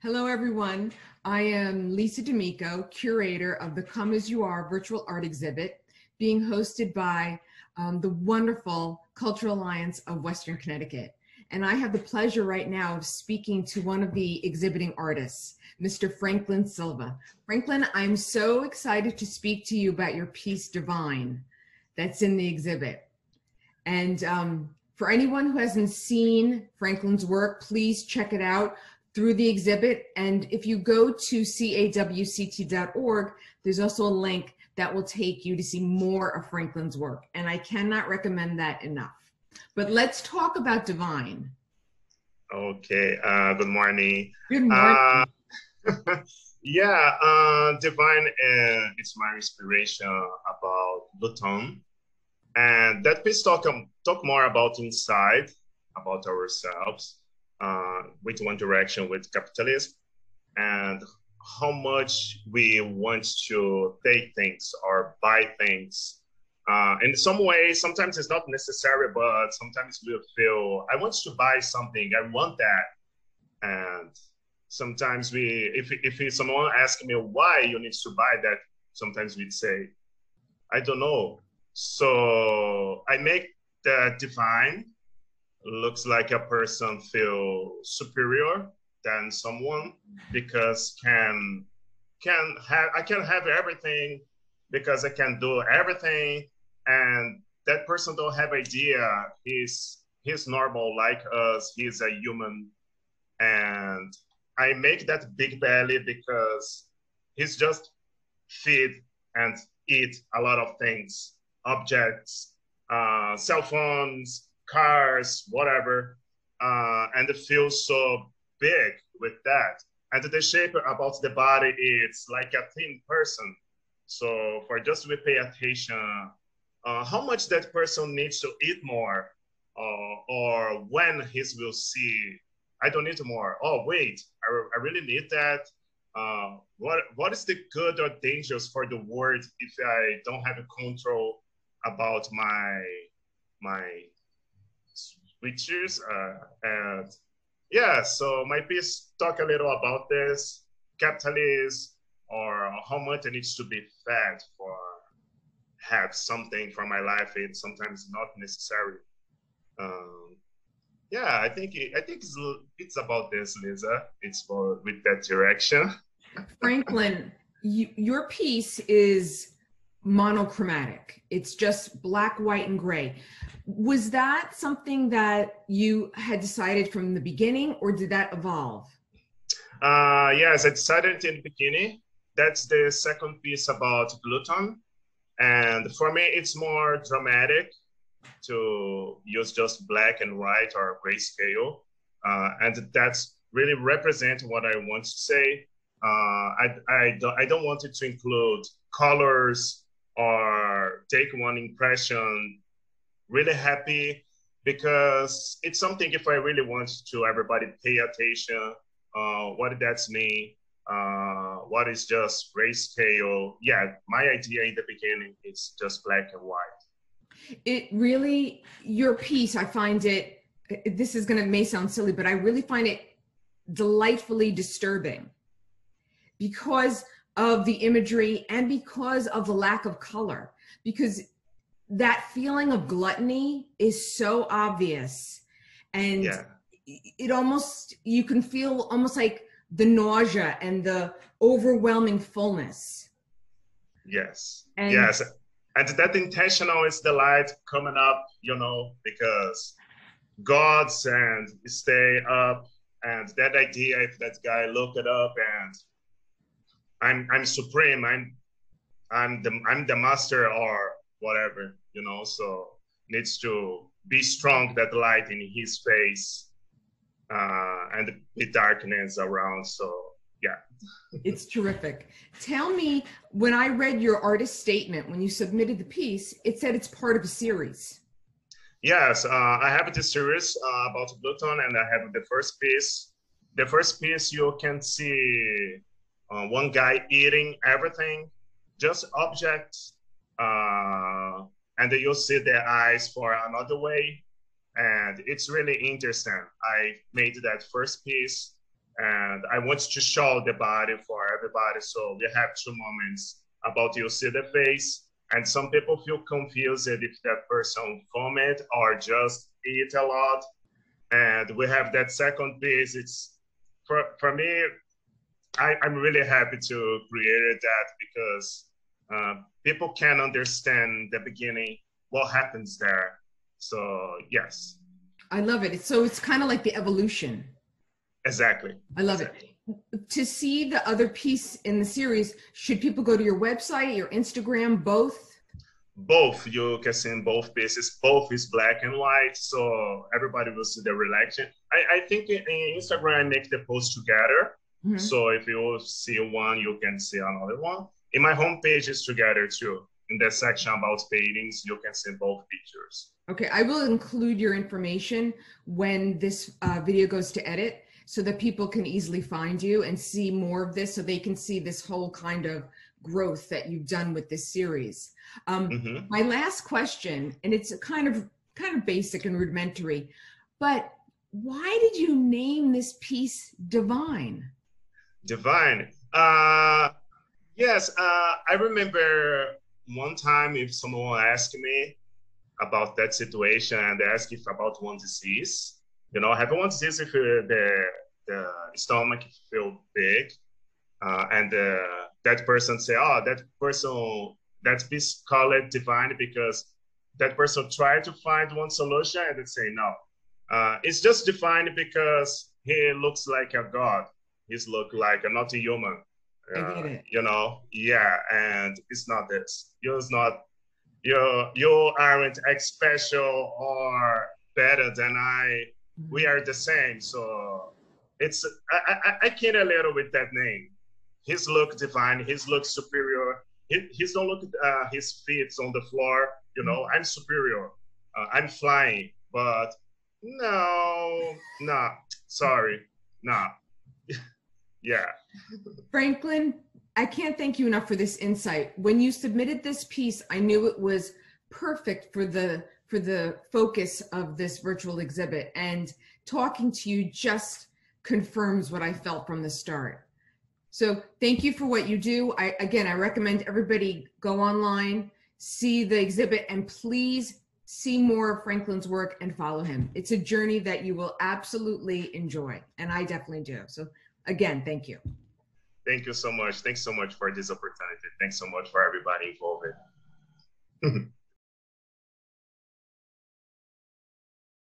Hello, everyone. I am Lisa D'Amico, curator of the Come As You Are virtual art exhibit, being hosted by um, the wonderful Cultural Alliance of Western Connecticut. And I have the pleasure right now of speaking to one of the exhibiting artists, Mr. Franklin Silva. Franklin, I'm so excited to speak to you about your piece, Divine, that's in the exhibit. And um, for anyone who hasn't seen Franklin's work, please check it out through the exhibit. And if you go to cawct.org, there's also a link that will take you to see more of Franklin's work. And I cannot recommend that enough. But let's talk about Divine. Okay. Uh, good morning. Good morning. Uh, yeah, uh, Divine uh, is my inspiration about glutton. And that piece talk, um, talk more about inside, about ourselves uh, with one direction with capitalism and how much we want to take things or buy things. Uh, in some way, sometimes it's not necessary, but sometimes we feel, I want to buy something, I want that. And sometimes we, if, if someone asks me why you need to buy that, sometimes we'd say, I don't know. So I make the divine looks like a person feel superior than someone because can can have I can have everything because I can do everything. And that person don't have idea. He's he's normal like us. He's a human. And I make that big belly because he's just feed and eat a lot of things objects uh, cell phones cars, whatever, uh, and it feels so big with that. And the shape about the body is like a thin person. So for just we pay attention, uh, how much that person needs to eat more, uh, or when he will see, I don't need more. Oh wait, I, I really need that. Uh, what what is the good or dangerous for the world if I don't have a control about my my switches. Uh, and yeah, so my piece talk a little about this capitalism or how much it needs to be fed for have something for my life. It's sometimes not necessary. Um, yeah, I think it, I think it's, it's about this, Lisa. It's for with that direction. Franklin, you, your piece is monochromatic. It's just black, white, and gray. Was that something that you had decided from the beginning, or did that evolve? Uh, yes, I decided in the beginning. That's the second piece about gluten. And for me, it's more dramatic to use just black and white or grayscale. Uh, and that's really represent what I want to say. Uh, I, I, don't, I don't want it to include colors or take one impression really happy because it's something if i really want to everybody pay attention uh, what that's mean uh, what is just grayscale yeah my idea in the beginning is just black and white. It really your piece i find it this is to may sound silly but i really find it delightfully disturbing because of the imagery and because of the lack of color. Because that feeling of gluttony is so obvious. And yeah. it almost you can feel almost like the nausea and the overwhelming fullness. Yes. And yes. And that intentional is the light coming up you know because gods and stay up. And that idea if that guy looked it up and I'm I'm supreme. I'm I'm the I'm the master or whatever, you know. So needs to be strong that light in his face uh, and the darkness around. So yeah. it's terrific. Tell me, when I read your artist statement when you submitted the piece, it said it's part of a series. Yes, uh, I have this series uh, about glutton, and I have the first piece. The first piece you can see uh, one guy eating everything, just objects, uh, and you'll see their eyes for another way. And it's really interesting. I made that first piece, and I want to show the body for everybody. So we have two moments about you see the face, and some people feel confused if that person vomit or just eat a lot. And we have that second piece. It's for for me, I, am really happy to create that because uh, people can understand the beginning, what happens there. So yes. I love it. So it's kind of like the evolution. Exactly. I love exactly. it. To see the other piece in the series, should people go to your website, your Instagram, both? Both. You can see in both pieces. Both is black and white, so everybody will see the relation. I, I think in Instagram I make the post together. Mm-hmm. So if you see one, you can see another one. In my homepage is together too. In the section about paintings, you can see both pictures. Okay, I will include your information when this uh, video goes to edit so that people can easily find you and see more of this so they can see this whole kind of growth that you've done with this series. Um, mm-hmm. My last question, and it's kind of kind of basic and rudimentary, but why did you name this piece Divine? Divine. Uh, yes, uh, I remember one time if someone asked me about that situation and they asked if about one disease, you know, having one disease if uh, the the stomach feel big, uh, and uh, that person say, oh, that person piece call it divine because that person tried to find one solution and they say no. Uh, it's just defined because he looks like a god. He's look like a not a human. Uh, you know, yeah, and it's not this. You're not you you aren't special or better than I. We mm-hmm. are the same. So it's I, I, I kid a little with that name. His look divine. His look superior. He, he's don't look uh, his feet on the floor. You know, I'm superior. Uh, I'm flying, but no, nah. Sorry, nah. yeah. Franklin, I can't thank you enough for this insight. When you submitted this piece, I knew it was perfect for the for the focus of this virtual exhibit and talking to you just confirms what I felt from the start. So thank you for what you do. I again, I recommend everybody go online, see the exhibit, and please see more of Franklin's work and follow him. It's a journey that you will absolutely enjoy, and I definitely do. So again, thank you. Thank you so much. Thanks so much for this opportunity. Thanks so much for everybody involved.